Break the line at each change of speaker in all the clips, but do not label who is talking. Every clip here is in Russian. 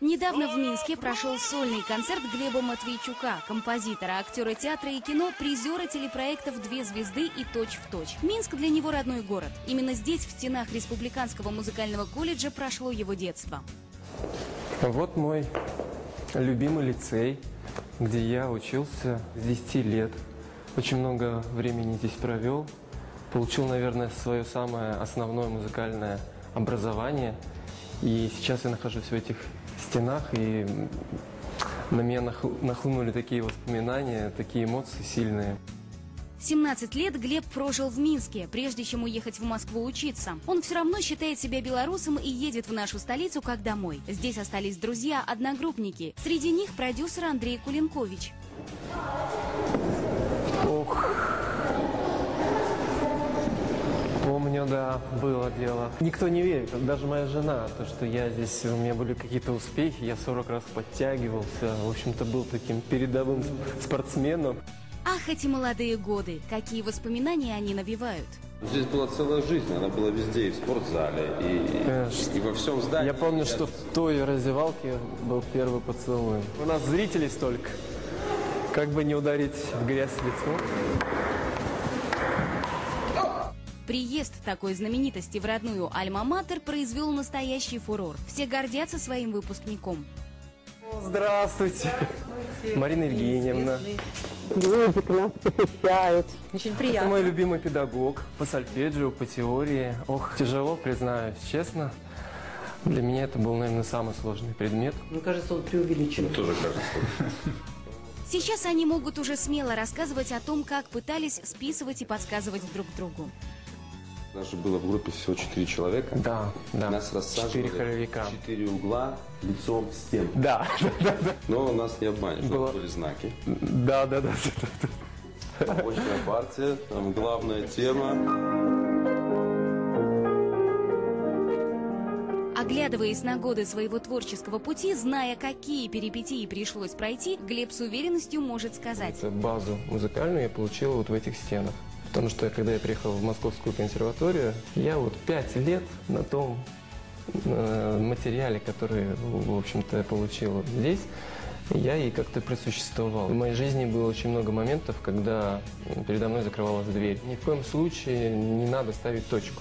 Недавно в Минске прошел сольный концерт Глеба Матвейчука, композитора, актера театра и кино, призера телепроектов «Две звезды» и «Точь в точь». Минск для него родной город. Именно здесь, в стенах Республиканского музыкального колледжа, прошло его детство.
Вот мой любимый лицей, где я учился с 10 лет. Очень много времени здесь провел. Получил, наверное, свое самое основное музыкальное образование. И сейчас я нахожусь в этих стенах, и на меня нах- нахлынули такие воспоминания, такие эмоции сильные.
17 лет Глеб прожил в Минске, прежде чем уехать в Москву учиться. Он все равно считает себя белорусом и едет в нашу столицу как домой. Здесь остались друзья, одногруппники. Среди них продюсер Андрей Кулинкович.
Ох. Помню, да, было дело. Никто не верит, даже моя жена, то, что я здесь, у меня были какие-то успехи, я 40 раз подтягивался, в общем-то, был таким передовым спортсменом.
Ах, эти молодые годы! Какие воспоминания они навевают!
Здесь была целая жизнь, она была везде, и в спортзале, и,
Конечно.
и во всем здании.
Я помню, что в той раздевалке был первый поцелуй. У нас зрителей столько. Как бы не ударить в грязь лицом.
Приезд такой знаменитости в родную Альма-Матер произвел настоящий фурор. Все гордятся своим выпускником.
Здравствуйте. Марина Евгеньевна.
Люди к нас посещают.
Очень
Это
приятно.
мой любимый педагог по сольфеджио, по теории. Ох, тяжело, признаюсь, честно. Для меня это был, наверное, самый сложный предмет.
Мне кажется, он преувеличивает.
Тоже кажется.
Сейчас они могут уже смело рассказывать о том, как пытались списывать и подсказывать друг другу.
У нас же было в группе всего четыре человека.
Да, да.
Нас рассаживали
Четыре хоровика.
четыре угла лицом в стену.
Да,
Но нас не обманешь,
Было-
были знаки.
да, да, да.
Побочная партия, там главная тема.
Оглядываясь на годы своего творческого пути, зная, какие перипетии пришлось пройти, Глеб с уверенностью может сказать.
Базу музыкальную я получил вот в этих стенах. Потому что когда я приехал в Московскую консерваторию, я вот пять лет на том э, материале, который, в общем-то, я получил здесь, я и как-то присуществовал. В моей жизни было очень много моментов, когда передо мной закрывалась дверь. Ни в коем случае не надо ставить точку.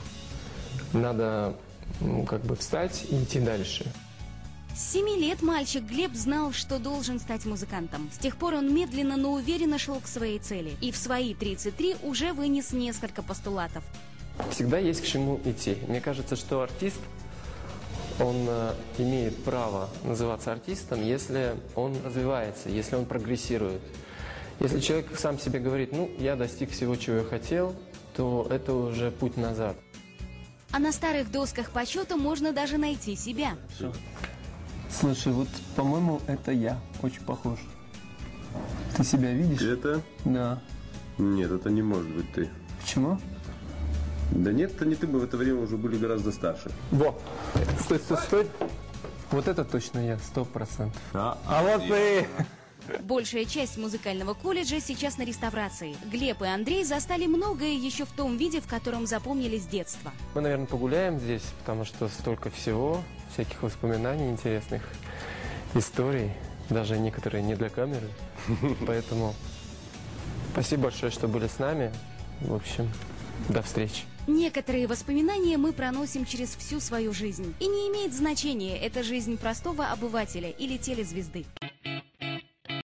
Надо ну, как бы встать и идти дальше.
С семи лет мальчик Глеб знал, что должен стать музыкантом. С тех пор он медленно, но уверенно шел к своей цели. И в свои 33 уже вынес несколько постулатов.
Всегда есть к чему идти. Мне кажется, что артист, он э, имеет право называться артистом, если он развивается, если он прогрессирует. Если человек сам себе говорит, ну, я достиг всего, чего я хотел, то это уже путь назад.
А на старых досках почета можно даже найти себя.
Слушай, вот, по-моему, это я. Очень похож. Ты себя видишь?
Это?
Да.
Нет, это не может быть ты.
Почему?
Да нет, это не ты, мы в это время уже были гораздо старше.
Во! Стой, стой, стой! Вот это точно я, сто процентов.
А,
А вот ты!
Большая часть музыкального колледжа сейчас на реставрации. Глеб и Андрей застали многое еще в том виде, в котором запомнили с детства.
Мы, наверное, погуляем здесь, потому что столько всего, всяких воспоминаний интересных, историй, даже некоторые не для камеры. Поэтому спасибо большое, что были с нами. В общем, до встречи.
Некоторые воспоминания мы проносим через всю свою жизнь. И не имеет значения, это жизнь простого обывателя или телезвезды.